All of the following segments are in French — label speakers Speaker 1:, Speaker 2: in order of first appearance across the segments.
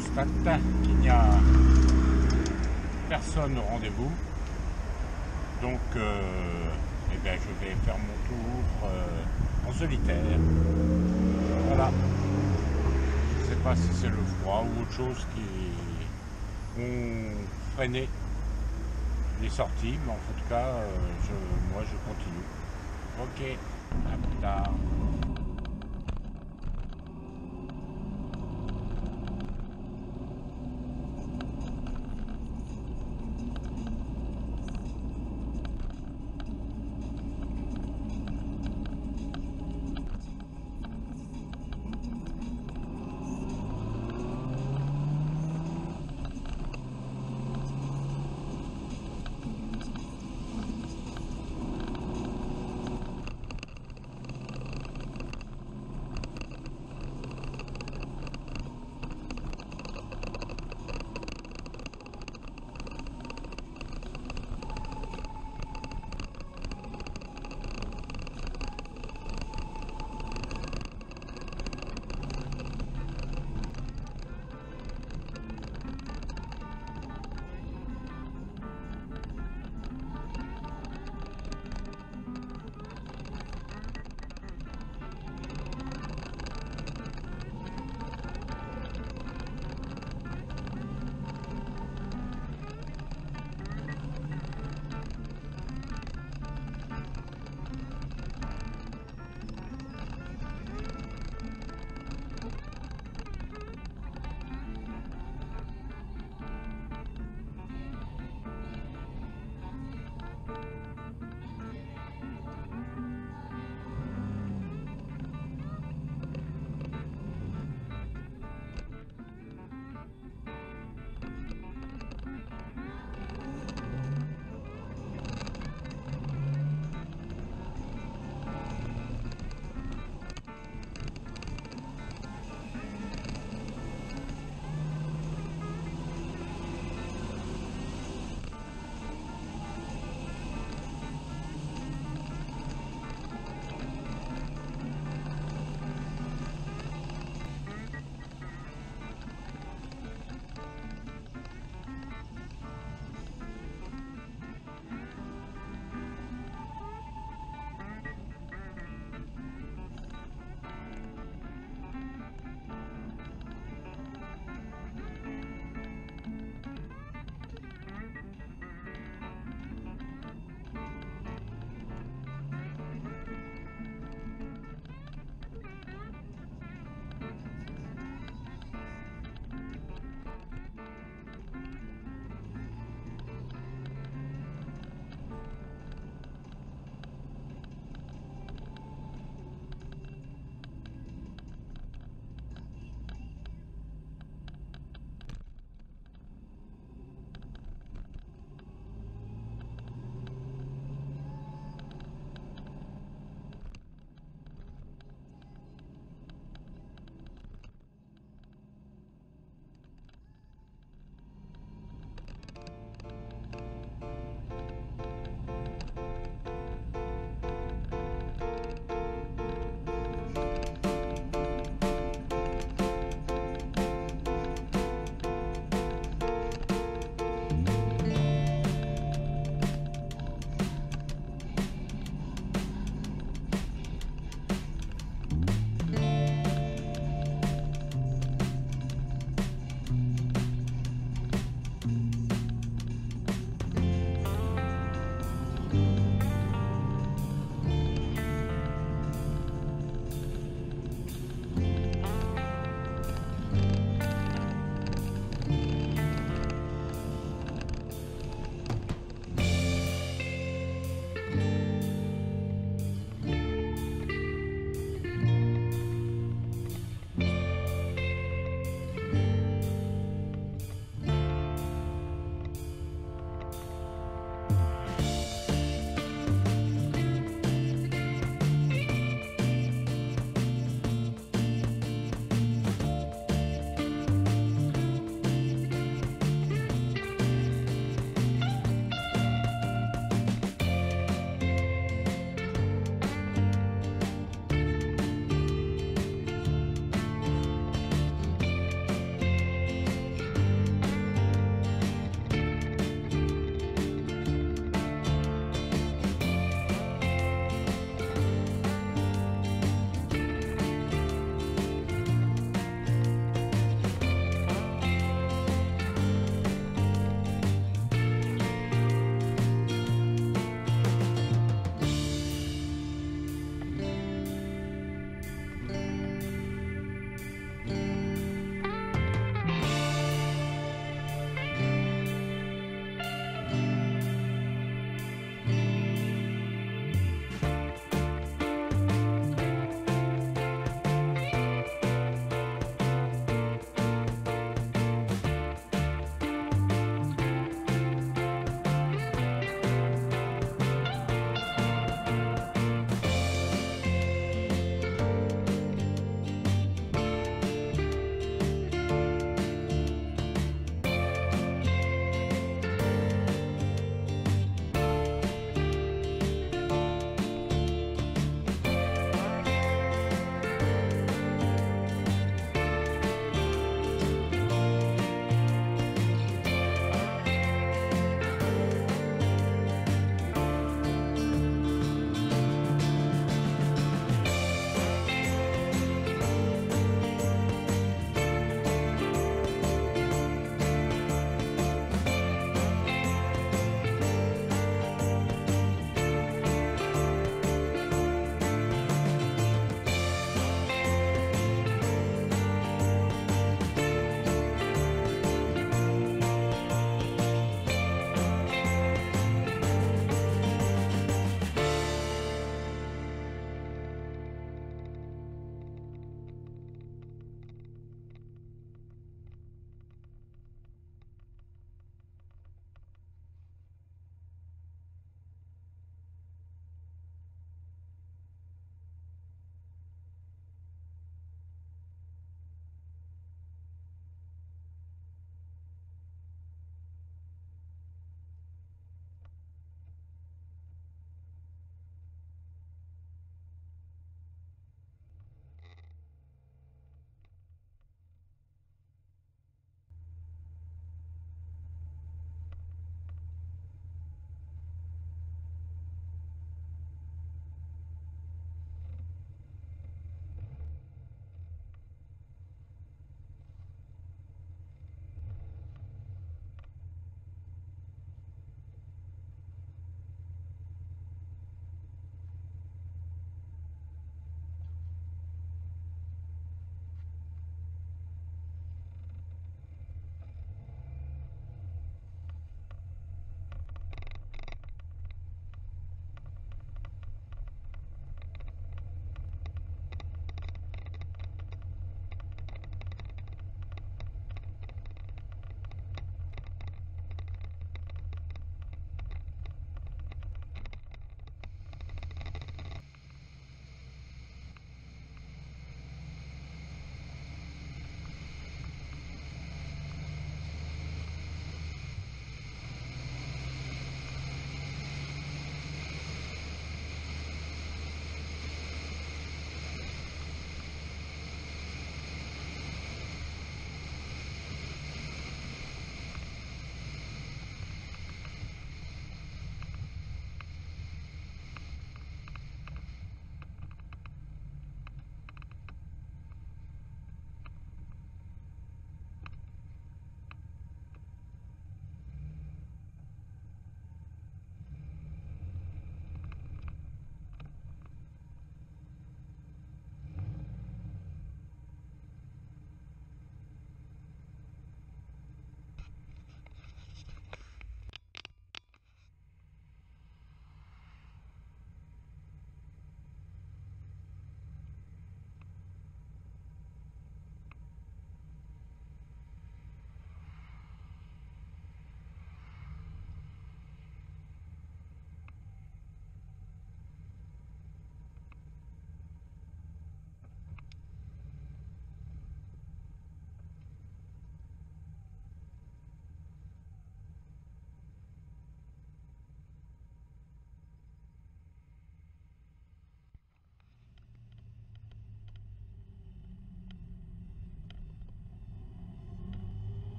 Speaker 1: constate qu'il n'y a personne au rendez-vous. Donc, euh, eh bien, je vais faire mon tour euh, en solitaire. Voilà. Je ne sais pas si c'est le froid ou autre chose qui ont freiné les sorties, mais en tout cas, euh, moi, je continue. Ok, à plus tard.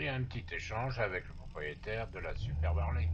Speaker 1: Et un petit échange avec le propriétaire de la Super Harley.